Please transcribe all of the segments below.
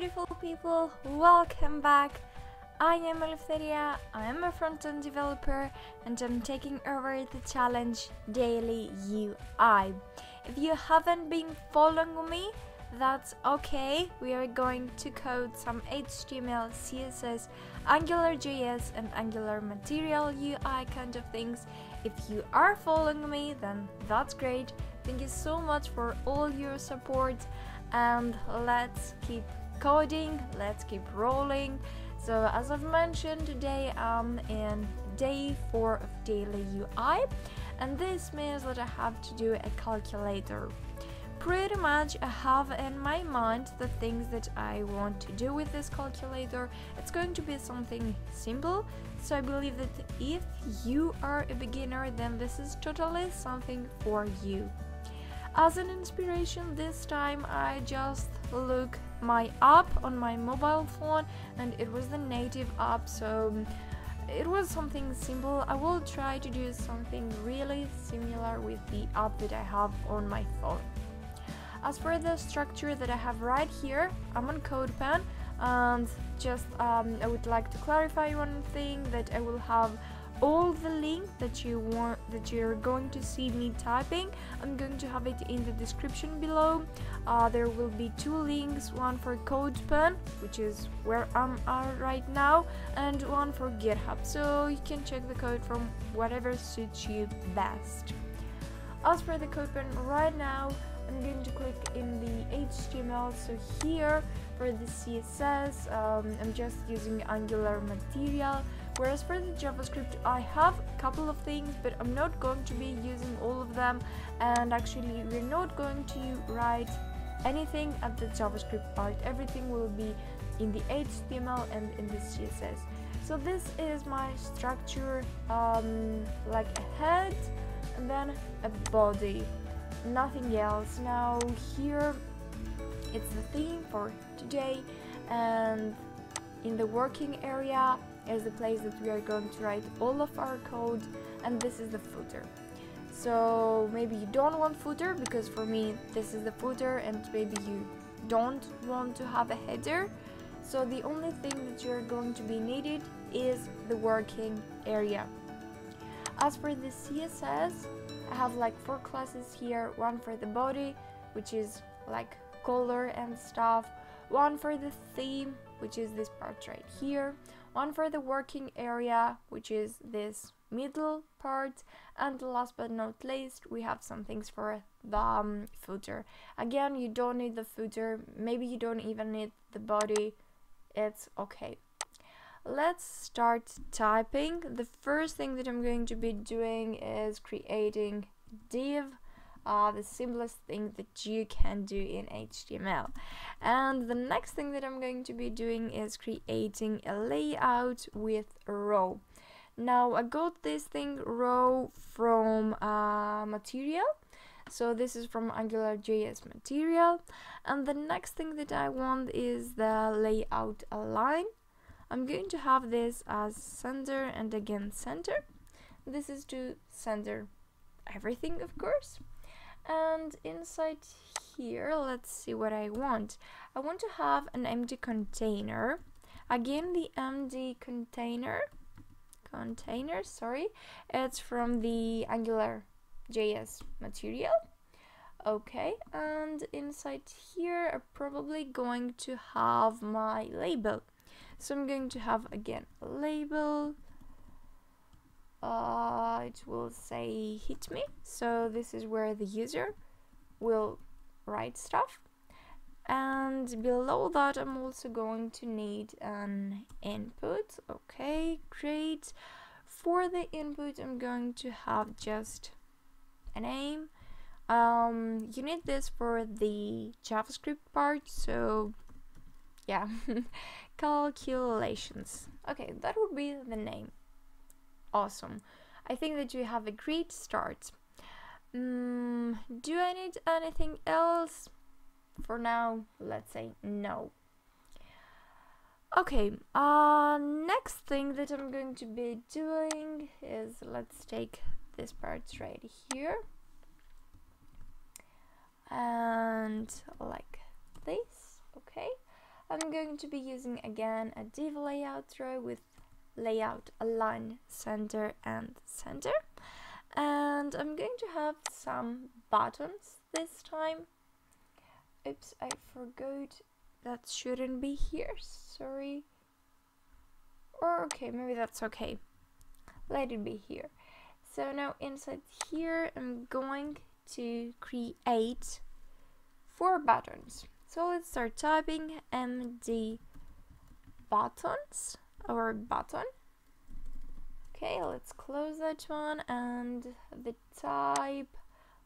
beautiful people, welcome back. I am Eleftheria, I am a front-end developer and I'm taking over the challenge Daily UI. If you haven't been following me, that's okay. We are going to code some HTML, CSS, AngularJS and Angular Material UI kind of things. If you are following me, then that's great. Thank you so much for all your support and let's keep coding, let's keep rolling. So as I've mentioned today I'm in day 4 of daily UI and this means that I have to do a calculator. Pretty much I have in my mind the things that I want to do with this calculator. It's going to be something simple, so I believe that if you are a beginner then this is totally something for you. As an inspiration this time I just look my app on my mobile phone and it was the native app so it was something simple. I will try to do something really similar with the app that I have on my phone. As for the structure that I have right here, I'm on CodePen and just um, I would like to clarify one thing that I will have all the link that you want that you're going to see me typing i'm going to have it in the description below. Uh, there will be two links one for codepen which is where i'm at right now and one for github. So you can check the code from whatever suits you best. As for the codepen right now i'm going to click in the html so here for the css um, i'm just using angular material Whereas for the JavaScript, I have a couple of things, but I'm not going to be using all of them. And actually, we're not going to write anything at the JavaScript part. Everything will be in the HTML and in the CSS. So this is my structure, um, like a head and then a body, nothing else. Now here, it's the theme for today and in the working area is the place that we are going to write all of our code and this is the footer. So maybe you don't want footer because for me this is the footer and maybe you don't want to have a header. So the only thing that you're going to be needed is the working area. As for the css i have like four classes here. One for the body which is like color and stuff. One for the theme which is this part right here one for the working area, which is this middle part, and last but not least, we have some things for the um, footer. Again, you don't need the footer, maybe you don't even need the body, it's okay. Let's start typing. The first thing that I'm going to be doing is creating div uh, the simplest thing that you can do in HTML. And the next thing that I'm going to be doing is creating a layout with row. Now I got this thing row from uh, material. So this is from AngularJS material. And the next thing that I want is the layout align. I'm going to have this as center and again center. This is to center everything, of course and inside here let's see what I want. I want to have an MD container. Again the MD container container sorry. It's from the angular JS material. Okay and inside here I'm probably going to have my label. So I'm going to have again label uh, it will say hit me. So this is where the user will write stuff. And below that I'm also going to need an input. Okay great. For the input I'm going to have just a name. Um, you need this for the JavaScript part so yeah. Calculations. Okay that would be the name awesome. I think that you have a great start. Mm, do I need anything else? For now, let's say no. Okay, uh, next thing that I'm going to be doing is, let's take this part right here. And like this, okay. I'm going to be using again a div layout row with layout align center and center. And I'm going to have some buttons this time. Oops I forgot. That shouldn't be here sorry. Or okay maybe that's okay. Let it be here. So now inside here I'm going to create four buttons. So let's start typing md buttons our button okay let's close that one and the type.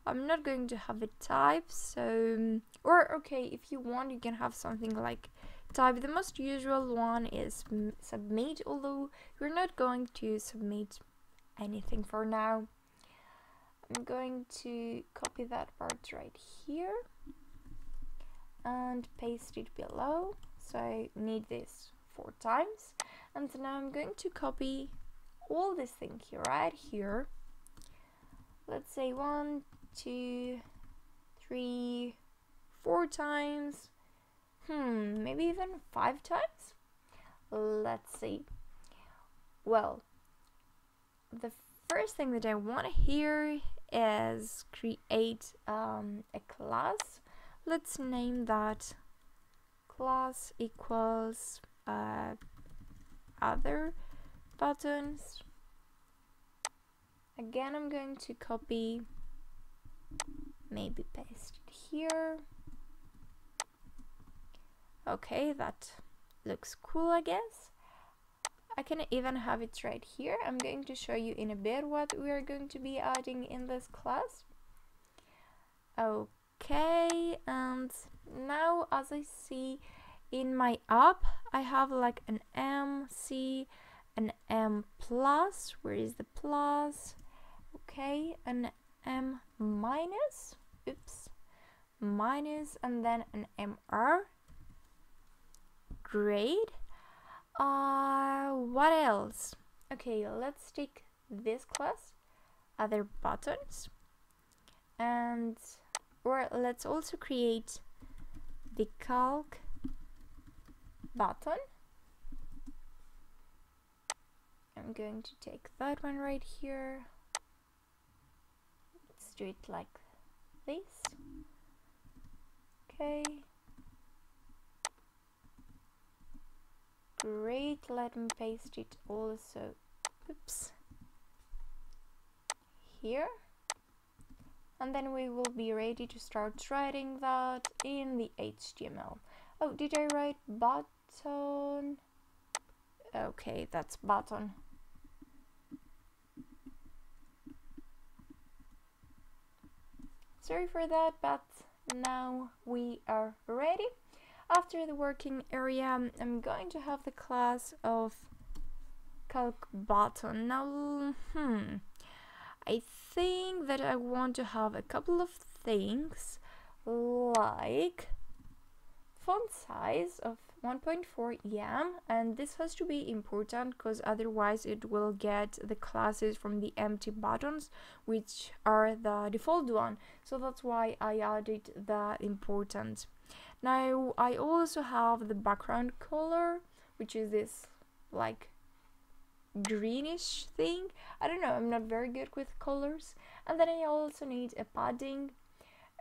I'm not going to have a type so um, or okay if you want you can have something like type. The most usual one is submit although we're not going to submit anything for now. I'm going to copy that part right here and paste it below. So I need this four times and so now I'm going to copy all this thing here right here. Let's say one two three four times. Hmm maybe even five times? Let's see. Well the first thing that I want here is create um, a class. Let's name that class equals uh, other buttons. Again I'm going to copy maybe paste it here. Okay that looks cool I guess. I can even have it right here. I'm going to show you in a bit what we are going to be adding in this class. Okay and now as I see in my app I have like an M, C, an M plus, where is the plus? Okay, an M minus, oops, minus, and then an MR. Great. Uh, what else? Okay, let's take this class, other buttons, and or let's also create the calc button I'm going to take that one right here. Let's do it like this. Okay. Great let me paste it also. Oops. Here. And then we will be ready to start writing that in the HTML oh did I write but button. Okay, that's button. Sorry for that, but now we are ready. After the working area, I'm going to have the class of calc button. Now, hmm, I think that I want to have a couple of things like font size of 1.4 EM and this has to be important because otherwise it will get the classes from the MD buttons which are the default one. So that's why I added the important. Now I also have the background color which is this like greenish thing. I don't know I'm not very good with colors. And then I also need a padding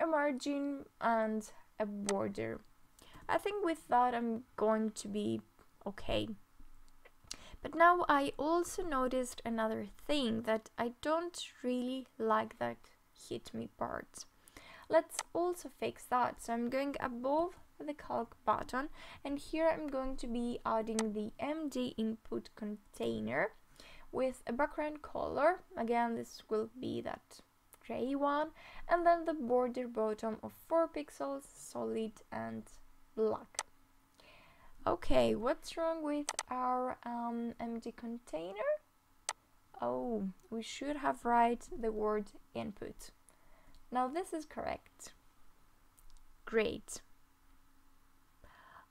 a margin and a border I think with that I'm going to be okay. But now I also noticed another thing that I don't really like that hit me part. Let's also fix that. So I'm going above the calc button and here I'm going to be adding the MD input container with a background color. Again, this will be that gray one and then the border bottom of 4 pixels solid and black. Okay, what's wrong with our um, MD container? Oh, we should have write the word input. Now this is correct. Great.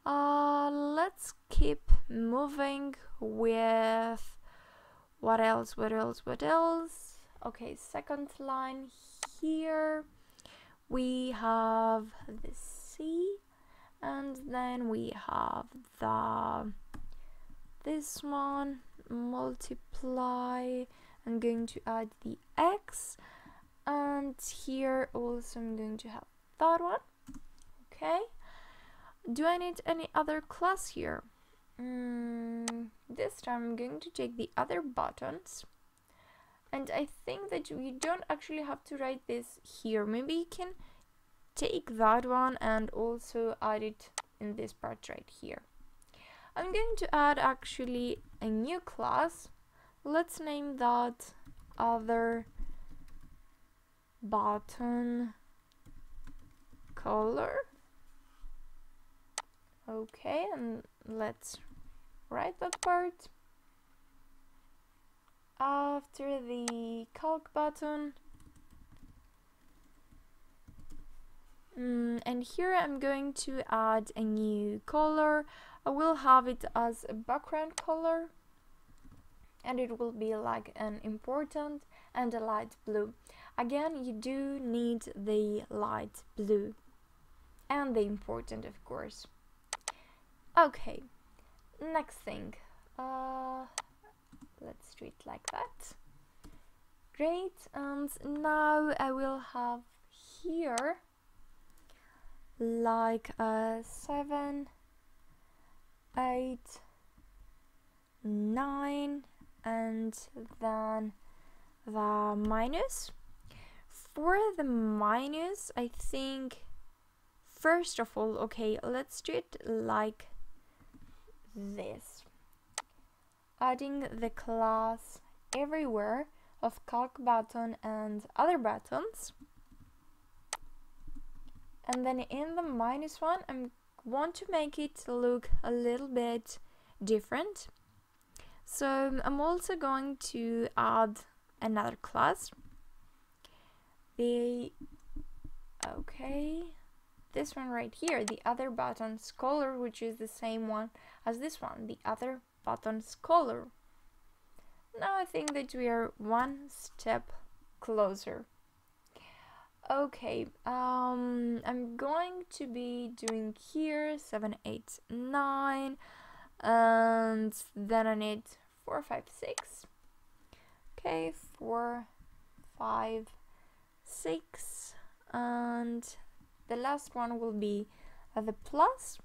Uh, let's keep moving with what else, what else, what else? Okay, second line here. We have the C and then we have the this one. Multiply. I'm going to add the x. And here also I'm going to have that one. Okay. Do I need any other class here? Mm, this time I'm going to take the other buttons. And I think that you don't actually have to write this here. Maybe you can take that one and also add it in this part right here. I'm going to add actually a new class. Let's name that other button color. Okay and let's write that part. After the calc button mm, and here I'm going to add a new color. I will have it as a background color and it will be like an important and a light blue. Again you do need the light blue and the important of course. Okay next thing. Uh, let's do it like that. Great and now I will have here like a seven eight nine and then the minus. For the minus I think first of all okay let's do it like this. Adding the class everywhere of calc button and other buttons and then in the minus one I want to make it look a little bit different. So um, I'm also going to add another class. The okay this one right here the other button's color which is the same one as this one the other button's color now I think that we are one step closer okay um I'm going to be doing here seven eight nine and then I need four five six. Okay four five six and the last one will be uh, the plus.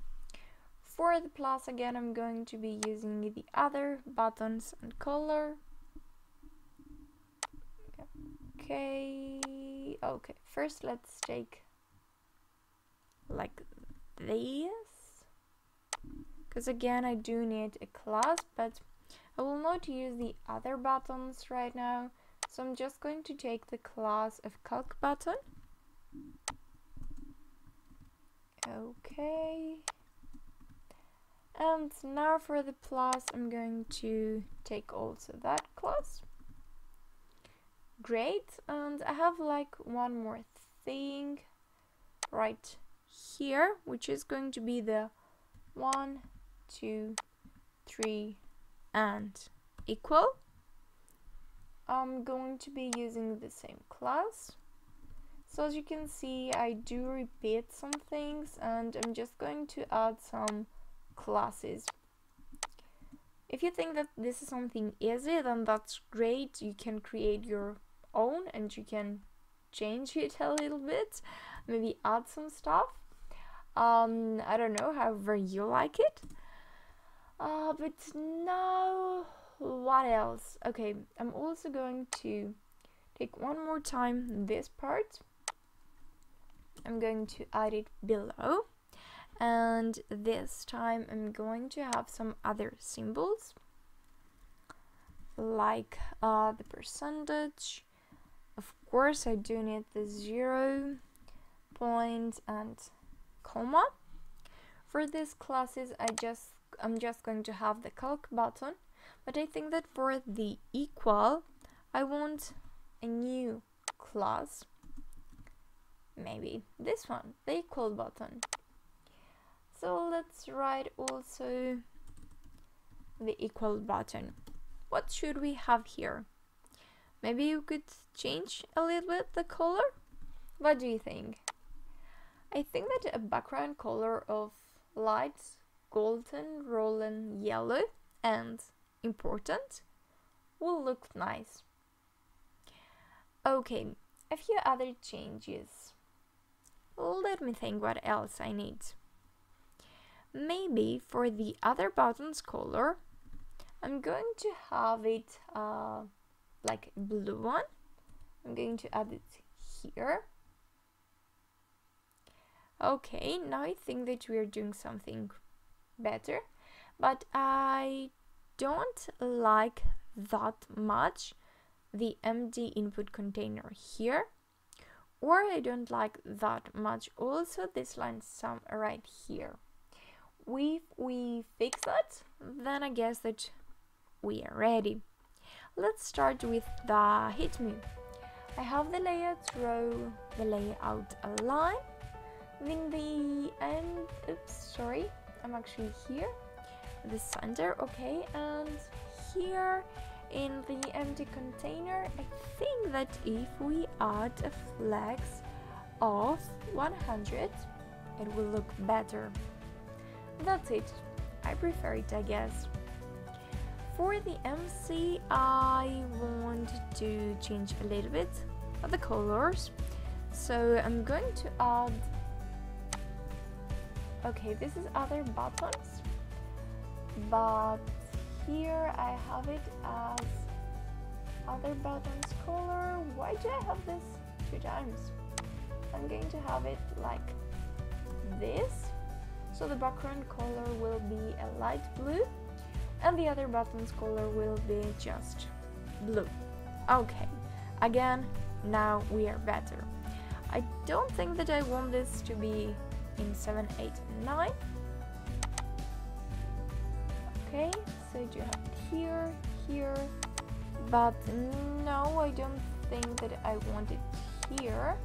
For the plus again I'm going to be using the other buttons and color okay okay. First let's take like this. Because again I do need a class but I will not use the other buttons right now. So I'm just going to take the class of calc button. Okay. And now for the plus I'm going to take also that class great. And I have like one more thing right here which is going to be the one two three and equal. I'm going to be using the same class. So as you can see I do repeat some things and I'm just going to add some classes. If you think that this is something easy then that's great. You can create your own and you can change it a little bit maybe add some stuff. Um, I don't know however you like it. Uh, but now what else? Okay I'm also going to take one more time this part. I'm going to add it below. And this time I'm going to have some other symbols like uh, the percentage course I do need the zero point and comma. For these classes I just I'm just going to have the calc button. But I think that for the equal I want a new class. Maybe this one the equal button. So let's write also the equal button. What should we have here maybe you could change a little bit the color what do you think I think that a background color of light goldenrod yellow and important will look nice. Okay, a few other changes. Let me think what else I need. Maybe for the other buttons color, I'm going to have it uh, like blue one. I'm going to add it here. Okay, now I think that we are doing something better, but I don't like that much the MD input container here or I don't like that much also this line some right here if we fix that then I guess that we are ready let's start with the hit me. I have the layout row the layout align then the end oops sorry I'm actually here. The center okay and here in the MD container I think that if we add a flex of 100 it will look better. That's it. I prefer it I guess for the MC I want to change a little bit of the colors. So I'm going to add okay this is other buttons but here I have it as other buttons color. Why do I have this two times? I'm going to have it like this. So the background color will be a light blue and the other buttons color will be just blue. Okay again now we are better. I don't think that I want this to be in 7, 8, 9 okay so you have here here but no I don't think that I want it here.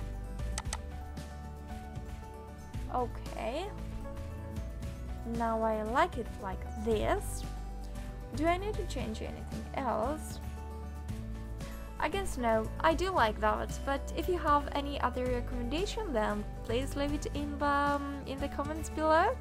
Okay. Now I like it like this do I need to change anything else I guess no, I do like that, but if you have any other recommendation then please leave it in the, um, in the comments below.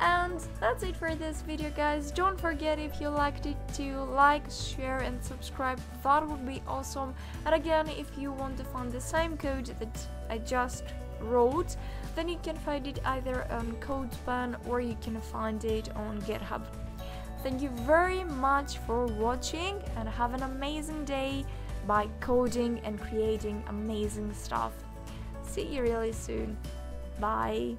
And that's it for this video guys, don't forget if you liked it to like, share and subscribe, that would be awesome. And again, if you want to find the same code that I just wrote, then you can find it either on CodePen or you can find it on GitHub. Thank you very much for watching and have an amazing day by coding and creating amazing stuff. See you really soon. Bye.